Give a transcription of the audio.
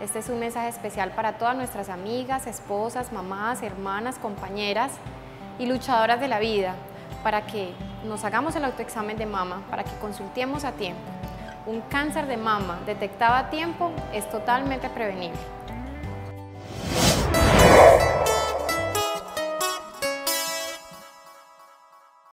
Este es un mensaje especial para todas nuestras amigas, esposas, mamás, hermanas, compañeras y luchadoras de la vida, para que nos hagamos el autoexamen de mama, para que consultemos a tiempo. Un cáncer de mama detectado a tiempo es totalmente prevenible.